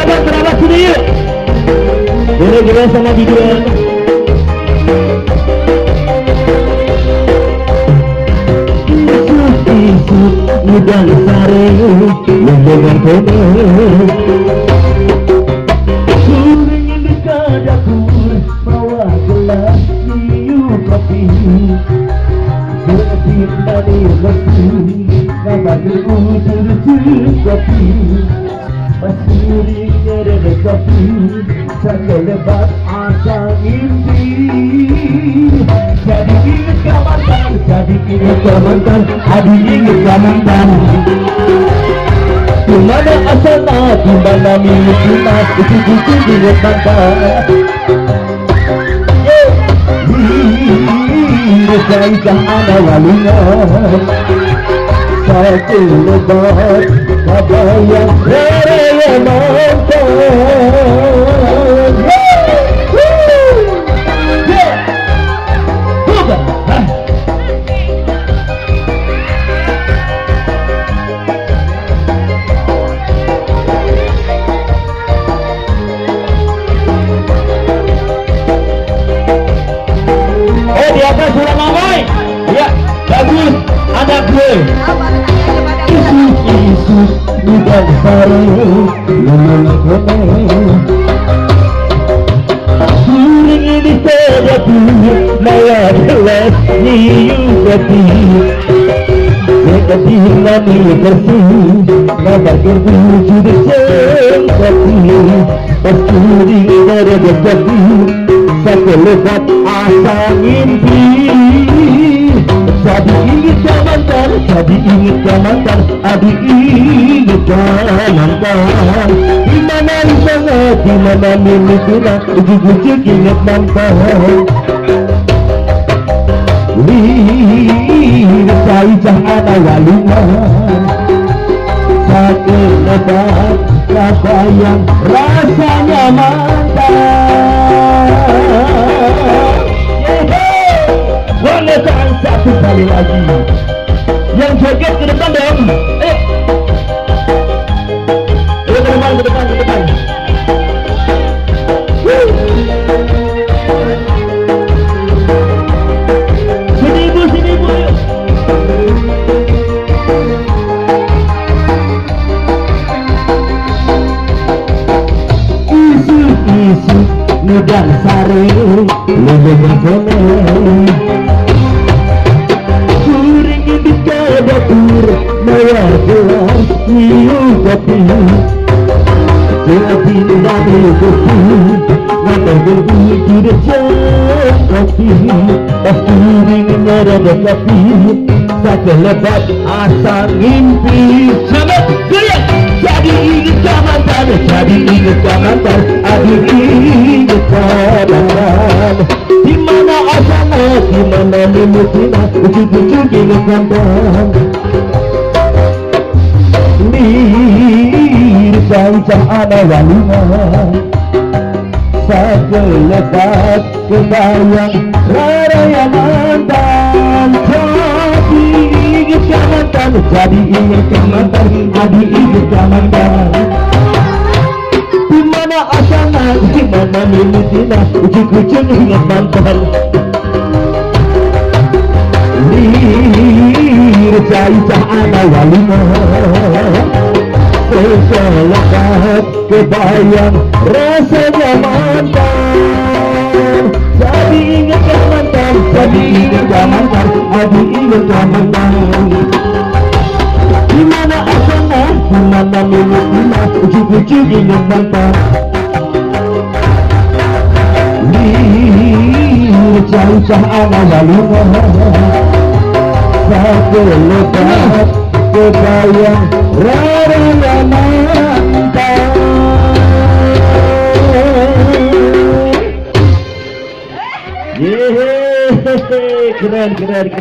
kerabat-kerabat sini yuk Boleh juga sama tiduran Isut udang sare Mendengar kono Suringin dekat dapur Bawa gelas Niu kopi Berarti tadi lesu Kata gerutu kopi nyere kopi Saya lebat asa mimpi Jadi ingat kamantan Jadi ingat kamantan Adi ingat kamantan di mana asana, di mana miliknya, itu itu ingat mantan. Bukankah ada walinya Satu lebat Kabayang raya mantan Bapak sudah mamai Ya, bagus Ada kue Yesus, Yesus Di dasar Suring ini terjadi Mayat les Niu kati Kati nami bersih Nampak berbunyi Sudah sempati Pasti di darah bersih Satu lebat asa mimpi Jadi ingat kamantan Jadi ingat kamantan Adi ingat kamantan Di mana di sana Di mana milik kita Ujuk-ujuk ingat mantan Lihat saya ada walima Sakit lebat Rasa yang rasanya mantap Wangikan satu kali lagi. Yang joget ke depan dong Ayo. Ayo ke depan, ke depan, ke depan. Sini ibu, sini ibu Isu, isu, mudah sare Lebih kene Niu kopi Jadi dari kopi tidak jauh kopi Pas suring merada kopi Saja lebat asa mimpi Selamat goyang Jadi Jadi ingat kamantan Adi ingat kamantan di mana asana, di mana mimpinya, ujung-ujung ingat Lisan ada walinya Segelebat kebayang Raya mantan Jadi ingat kamantan Jadi ingat kamantan Jadi ingat kamantan Di mana asana Di mana mimpinya Ujung-ujung ingat mantan Lisan ada walinya Selekat kebayang rasanya mantan Jadi ingat mantan Jadi ingat mantan Jadi ingat mantan Di mana asana Di mana miliknya Ujung-ujung ingat mantan Lihat ana walunya Satu lebat kebayang raranya keren keren keren